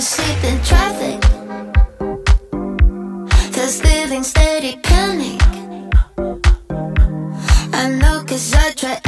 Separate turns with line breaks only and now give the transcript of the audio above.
to in traffic. There's living steady panic. I know cause I try